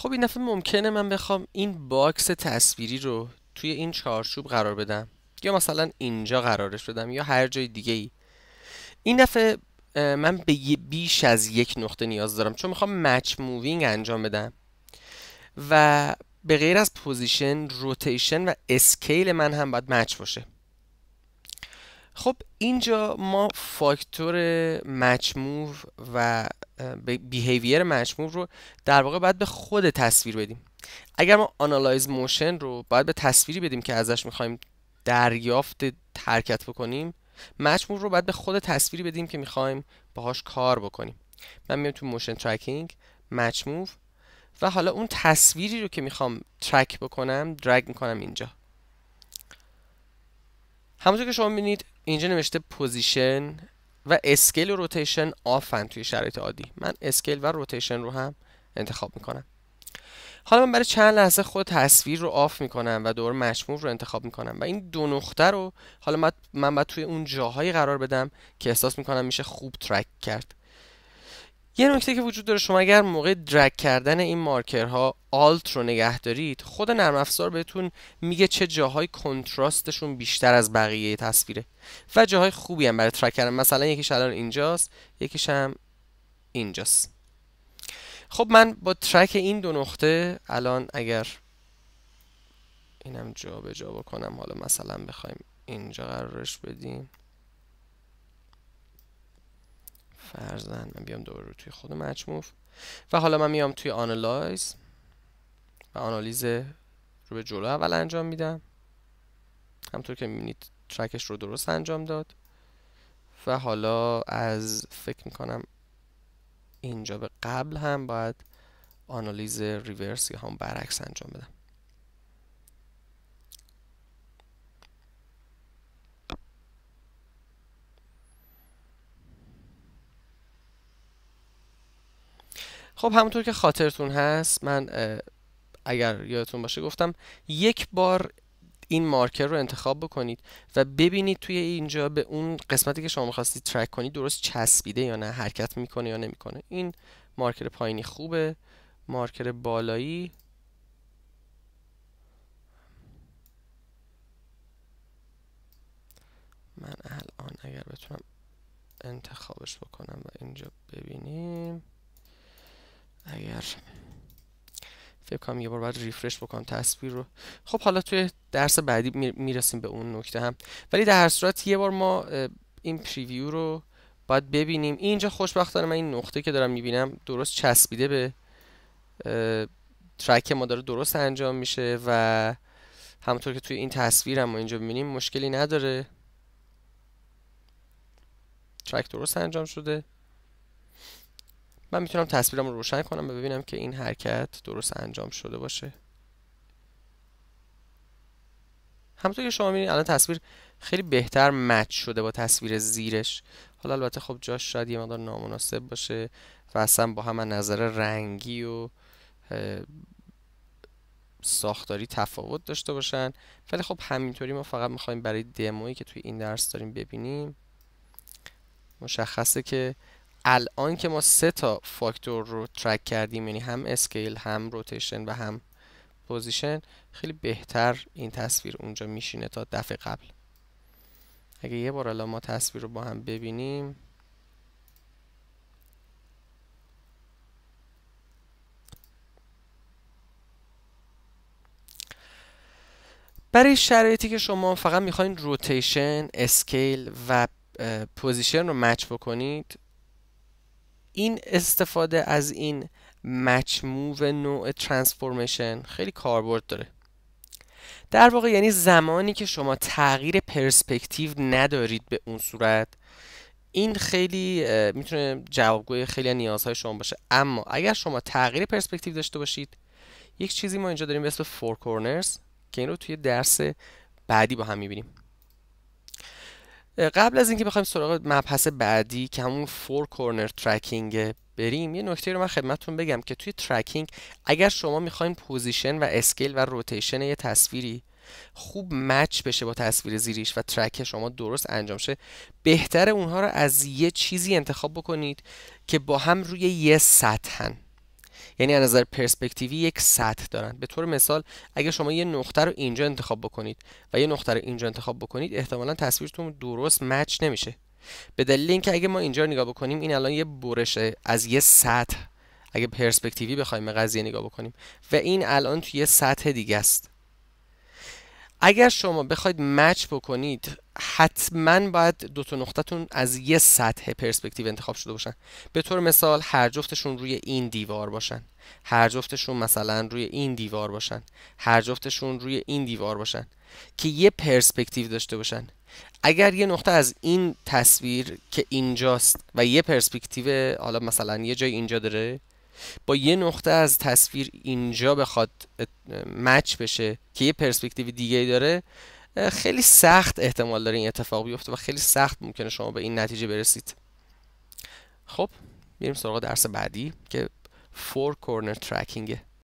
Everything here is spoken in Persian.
خب این دفعه ممکنه من بخوام این box تصویری رو توی این چارچوب قرار بدم. یا مثلا اینجا قرارش بدم یا هر جای دیگه ای. این دفعه من به بیش از یک نقطه نیاز دارم چون می‌خوام match moving انجام بدم. و به غیر از position rotation و scale من هم باید match باشه. خب اینجا ما فاکتور match move و behavior match move رو در واقع باید به خود تصویر بدیم. اگر ما analyze motion رو باید به تصویری بدیم که ازش می‌خوایم دریافت حرکت بکنیم match move رو باید به خود تصویری بدیم که می‌خوایم باهاش کار بکنیم. من میام تو motion tracking match move و حالا اون تصویری رو که می‌خوام track بکنم drag می‌کنم اینجا. همونطور که شما می‌بینید اینجا نوشته position و scale و rotation off ن توی شرایط عادی. من scale و rotation رو هم انتخاب می‌کنم. حالا من برای چند لحظه خود تصویر رو off می‌کنم و دوباره match move رو انتخاب می‌کنم و این دو نقطه رو حالا من باید توی اون جاهایی قرار بدم که احساس می‌کنم میشه خوب track کرد. یه نکته که وجود داره شما اگر موقع drag کردن این marker ها Alt رو نگه دارید خود نرم افزار بهتون میگه چه جاهای کنتراستشون بیشتر از بقیه تصویره و جاهای خوبی هم برای ترک کردن. مثلا یکیش الان اینجاست یکیش هم اینجاست. خب من با ترک این دو نقطه الان اگر اینم جا به جا بکنم حالا مثلا بخوایم اینجا قرارش بدیم. فرزن من بیام دوباره رو توی خود مجموع. و حالا من میام توی آنالایز و آنالیز رو به جلو اول انجام میدم. همطور که می‌بینید ترکش رو درست انجام داد. و حالا از فکر می‌کنم اینجا به قبل هم باید آنالیز ریورس یا هم برعکس انجام بدم. خب همونطور که خاطرتون هست من اگر یادتون باشه گفتم یک بار این مارکر رو انتخاب بکنید و ببینید توی اینجا به اون قسمتی که شما می‌خواستید ترک کنید درست چسبیده یا نه حرکت می‌کنه یا نمی‌کنه. این مارکر پایینی خوبه. مارکر بالایی. من الان اگر بتونم انتخابش بکنم و اینجا ببینیم. اگر فکر کنم یه بار باید ریفرش بکنم تصویر رو. خب حالا توی درس بعدی می‌رسیم به اون نکته هم. ولی در هر صورت یه بار ما این پریویو رو باید ببینیم. اینجا خوشبختانه من این نقطه که دارم می‌بینم درست چسبیده به ترک ما داره درست انجام میشه و همونطور که توی این تصویر هم ما اینجا ببینیم مشکلی نداره. ترک درست انجام شده. من می‌تونم تصویرم رو روشن کنم و ببینم که این حرکت درست انجام شده باشه. همونطور که شما می‌بینید الان تصویر خیلی بهتر مچ شده با تصویر زیرش. حالا البته خب جاش شاید یه مقدار نامناسب باشه و اصلا با هم نظر رنگی و ساختاری تفاوت داشته باشن. ولی خب همینطوری ما فقط می‌خوایم برای دمویی که توی این درس داریم ببینیم. مشخصه که الان که ما سه تا فاکتور رو track کردیم یعنی هم scale هم rotation و هم position خیلی بهتر این تصویر اونجا میشینه تا دفعه قبل. اگه یه بار الان ما تصویر رو با هم ببینیم. برای شرایطی که شما فقط می‌خواین rotation، scale و position رو match بکنید این استفاده از این match move نوع transformation خیلی کاربرد داره. در واقع یعنی زمانی که شما تغییر پرسپکتیو ندارید به اون صورت این خیلی می‌تونه جوابگوی خیلی نیازهای شما باشه. اما اگر شما تغییر پرسپکتیو داشته باشید یک چیزی ما اینجا داریم به اسم four corners که این رو توی درس بعدی با هم می‌بینیم. قبل از اینکه بخوایم سراغ مبحث بعدی که همون four corner tracking بریم یه نکته رو من خدمتتون بگم که توی tracking اگر شما می‌خواین position و scale و rotation یه تصویری خوب match بشه با تصویر زیریش و track شما درست انجام شه بهتر اونها رو از یه چیزی انتخاب بکنید که با هم روی یه سطحن. یعنی از نظر پرسپکتیوی یک سطح دارن. به طور مثال اگه شما یه نقطه رو اینجا انتخاب بکنید و یه نقطه رو اینجا انتخاب بکنید احتمالا تصویرتون درست مچ نمیشه. به دلیل اینکه اگه ما اینجا نگاه بکنیم این الان یه برشه از یه سطح. اگه پرسپکتیوی بخوایم به قضیه نگاه بکنیم. و این الان توی یه سطح دیگه است. اگر شما بخواید مچ بکنید حتما باید دو تا نقطتون از یه سطح پرسپکتیو انتخاب شده باشن. به طور مثال هر جفتشون روی این دیوار باشن. هر جفتشون مثلا روی این دیوار باشن. هر جفتشون روی این دیوار باشن. که یه پرسپکتیو داشته باشن. اگر یه نقطه از این تصویر که اینجاست و یه پرسپکتیو حالا مثلا یه جای اینجا داره با یه نقطه از تصویر اینجا بخواد مچ بشه که یه پرسپکتیو دیگه داره خیلی سخت احتمال داره این اتفاق بیفته و خیلی سخت ممکنه شما به این نتیجه برسید. خب میریم سراغ درس بعدی که فور کورنر ترکینگه